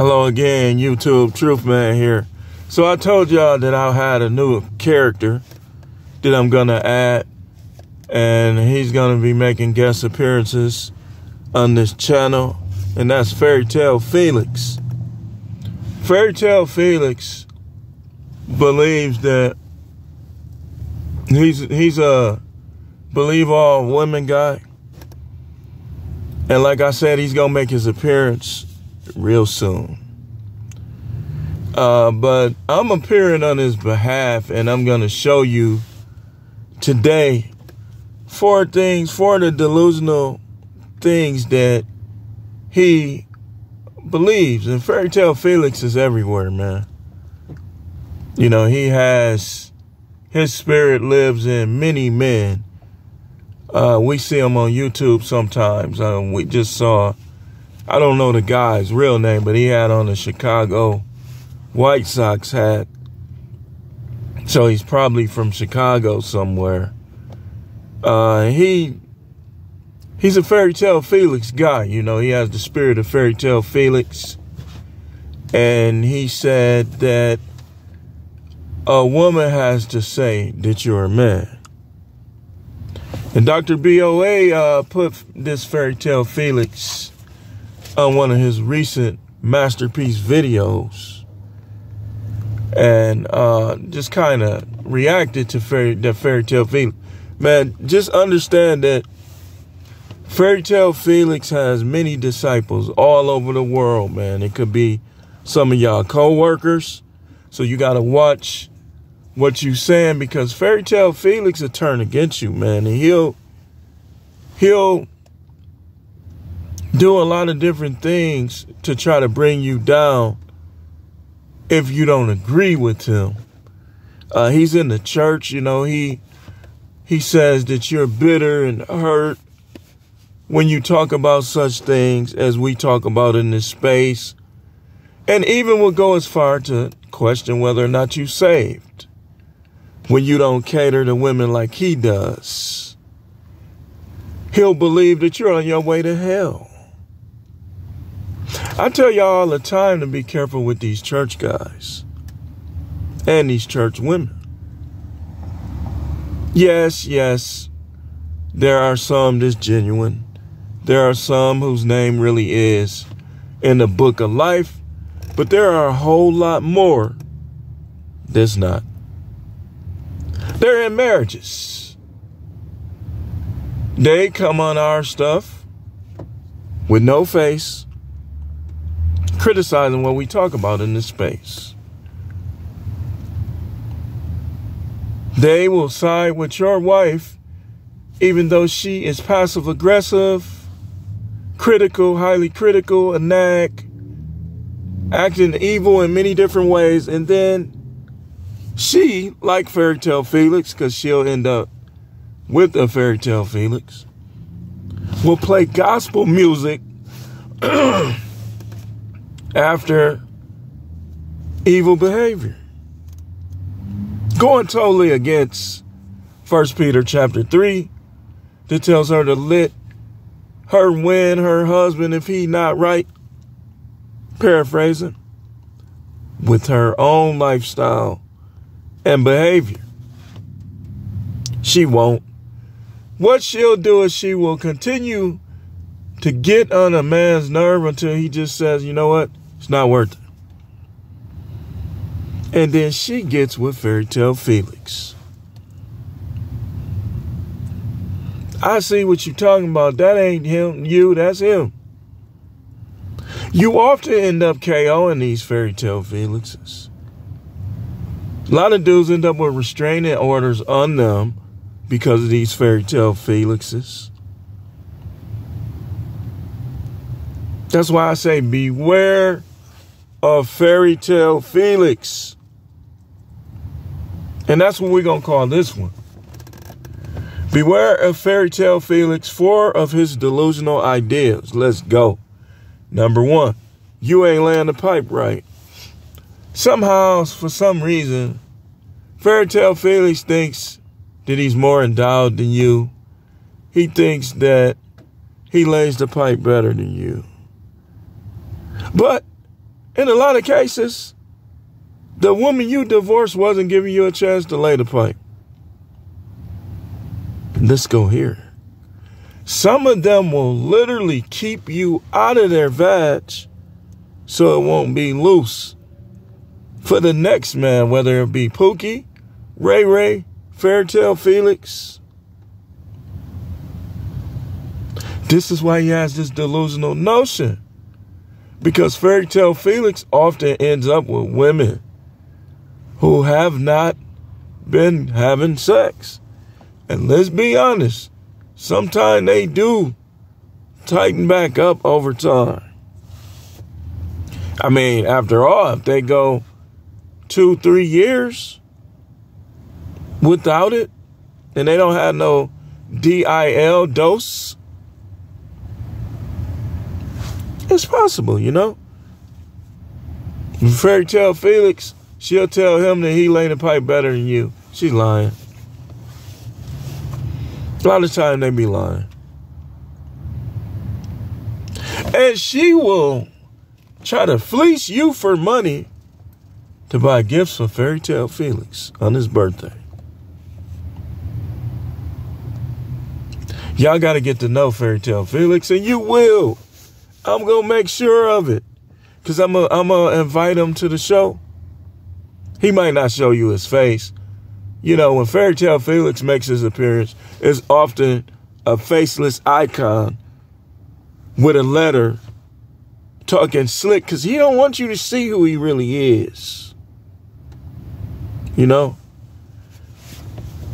Hello again, YouTube Truth Man here. So I told y'all that I had a new character that I'm gonna add, and he's gonna be making guest appearances on this channel, and that's Fairy Tale Felix. Fairy Tale Felix believes that he's he's a believe all women guy. And like I said, he's gonna make his appearance real soon. Uh, but I'm appearing on his behalf, and I'm gonna show you today four things, four of the delusional things that he believes. And Fairy Tale Felix is everywhere, man. You know, he has his spirit lives in many men. Uh, we see him on YouTube sometimes. Um, we just saw, I don't know the guy's real name, but he had on a Chicago White Sox hat. So he's probably from Chicago somewhere. Uh, he he's a fairy tale Felix guy. You know, he has the spirit of fairy tale Felix. And he said that a woman has to say that you're a man. And Dr. BOA uh, put this fairy tale Felix on one of his recent masterpiece videos and uh, just kind of reacted to fairy, the fairy tale Felix. Man, just understand that fairy tale Felix has many disciples all over the world, man. It could be some of y'all co-workers. So you got to watch what you saying because fairy tale Felix will turn against you, man, and he'll he'll do a lot of different things to try to bring you down if you don't agree with him. Uh, he's in the church, you know, he he says that you're bitter and hurt when you talk about such things as we talk about in this space. And even will go as far to question whether or not you saved when you don't cater to women like he does. He'll believe that you're on your way to hell. I tell y'all all the time to be careful with these church guys and these church women. Yes, yes, there are some that's genuine. There are some whose name really is in the book of life, but there are a whole lot more that's not. They're in marriages. They come on our stuff with no face, criticizing what we talk about in this space. They will side with your wife, even though she is passive aggressive, critical, highly critical, a nag, acting evil in many different ways, and then she, like Fairy Tale Felix, because she'll end up with a Fairy Tale Felix, will play gospel music after evil behavior. Going totally against First Peter chapter 3 that tells her to let her win her husband if he not right. Paraphrasing. With her own lifestyle and behavior. She won't. What she'll do is she will continue to get on a man's nerve until he just says, you know what? It's not worth it. And then she gets with Fairy Tale Felix. I see what you're talking about. That ain't him, you, that's him. You often end up KOing these Fairy Tale Felixes. A lot of dudes end up with restraining orders on them because of these Fairy Tale Felixes. That's why I say beware of Fairy Tale Felix. And that's what we're going to call this one. Beware of Fairy Tale Felix, four of his delusional ideas. Let's go. Number one, you ain't laying the pipe right. Somehow, for some reason, Fairy Tale Felix thinks that he's more endowed than you. He thinks that he lays the pipe better than you. But in a lot of cases, the woman you divorced wasn't giving you a chance to lay the pipe. Let's go here. Some of them will literally keep you out of their vag so it won't be loose for the next man, whether it be Pookie, Ray Ray, Fairytale Felix. This is why he has this delusional notion. Because Fairy Tale Felix often ends up with women who have not been having sex. And let's be honest, sometimes they do tighten back up over time. I mean, after all, if they go two, three years without it, and they don't have no DIL dose, it's possible, you know. Fairytale Felix, she'll tell him that he laid the pipe better than you. She's lying. A lot of time they be lying. And she will try to fleece you for money to buy gifts for Fairytale Felix on his birthday. Y'all got to get to know Fairytale Felix, and you will. I'm to make sure of it because I'm gonna I'm to invite him to the show. He might not show you his face. You know, when Fairy Tale Felix makes his appearance, it's often a faceless icon with a letter talking slick because he don't want you to see who he really is. You know?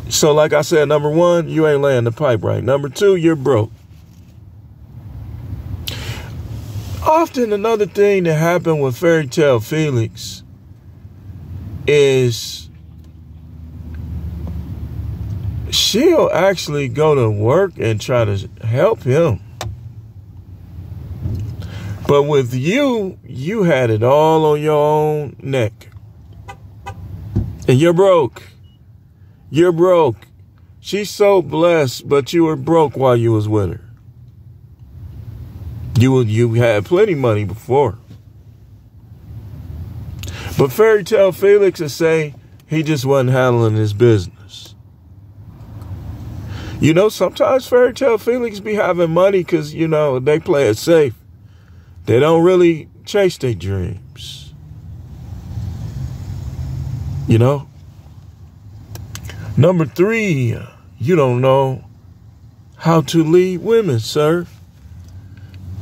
So, like I said, number one, you ain't laying the pipe right. Number two, you're broke. Often, another thing that happened with Fairy Tale Felix is she'll actually go to work and try to help him. But with you, you had it all on your own neck. And you're broke. You're broke. She's so blessed, but you were broke while you was with her. You you had plenty money before. But fairy tale Felix is saying he just wasn't handling his business. You know, sometimes fairy tale Felix be having money because, you know, they play it safe. They don't really chase their dreams. You know? Number three, you don't know how to lead women, sir.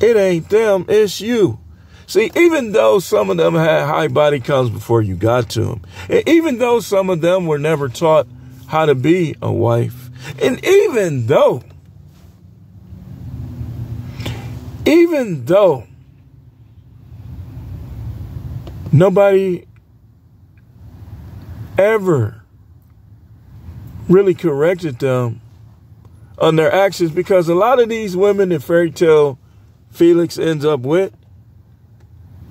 It ain't them, it's you. See, even though some of them had high body counts before you got to them, and even though some of them were never taught how to be a wife, and even though, even though nobody ever really corrected them on their actions because a lot of these women in Fairytale Felix ends up with,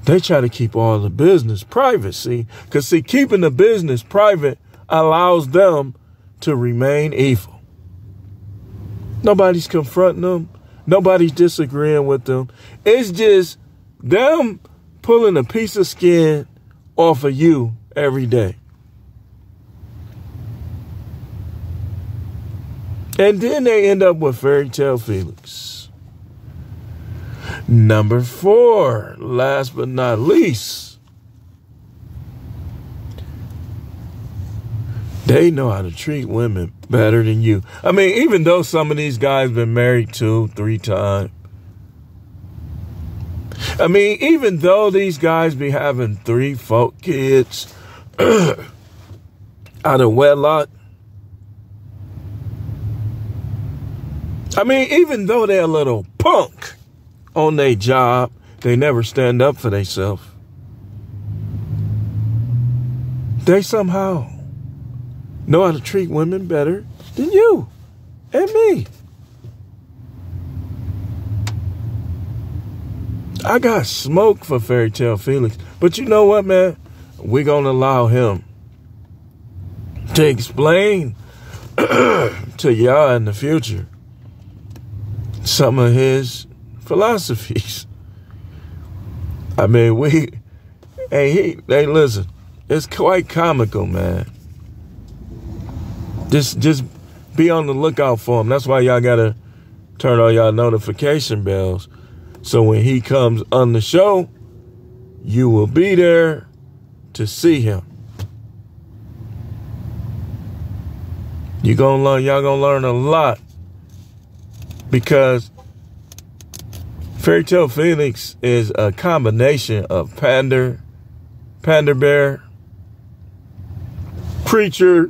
they try to keep all the business private, see? Because, see, keeping the business private allows them to remain evil. Nobody's confronting them. Nobody's disagreeing with them. It's just them pulling a piece of skin off of you every day. And then they end up with Fairy Tale Felix. Number four, last but not least, they know how to treat women better than you. I mean, even though some of these guys been married two, three times. I mean, even though these guys be having three, four kids out of wedlock, I mean, even though they're a little punk on their job, they never stand up for themselves. They somehow know how to treat women better than you and me. I got smoke for Fairytale Felix, but you know what, man? We're going to allow him to explain to y'all in the future some of his philosophies. I mean, we Hey, he, hey, listen, it's quite comical, man. Just, just be on the lookout for him. That's why y'all gotta turn on y'all notification bells. So when he comes on the show, you will be there to see him. You gonna learn, y'all gonna learn a lot because Fairy Tale Phoenix is a combination of Pander, Panda Bear, Preacher.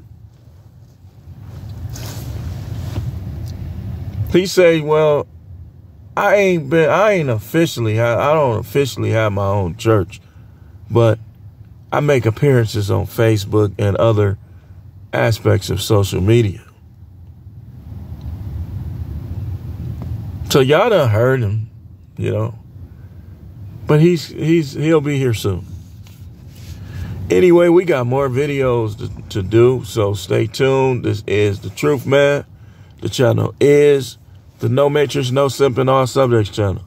He say, well, I ain't been, I ain't officially, I, I don't officially have my own church, but I make appearances on Facebook and other aspects of social media. So y'all done heard him, you know. But he's he's he'll be here soon. Anyway, we got more videos to, to do, so stay tuned. This is the Truth Man. The channel is the No Matrix, No Simping All Subjects channel.